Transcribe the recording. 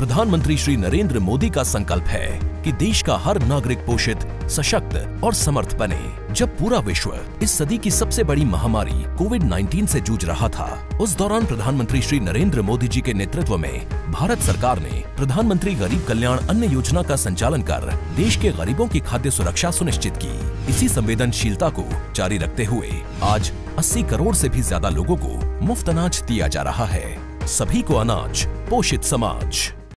प्रधानमंत्री श्री नरेंद्र मोदी का संकल्प है कि देश का हर नागरिक पोषित, सशक्त और समर्थ बने, जब पूरा विश्व इस सदी की सबसे बड़ी महामारी कोविड 19 से जूझ रहा था। उस दौरान प्रधानमंत्री श्री नरेंद्र मोदी जी के नेतृत्व में भारत सरकार ने प्रधानमंत्री गरीब कल्याण अन्न योजना का संचालन कर देश के गरीबों की खाद्य सुरक्षा सुनिश्चित की। इसी संवेदनशीलता को जारी रखते हुए आज 80 करोड़ ऐसी भी ज़्यादा लोगों को मुफ़्त अनाज दिया जा रहा है। सभी को अनाज, पोषित समाज।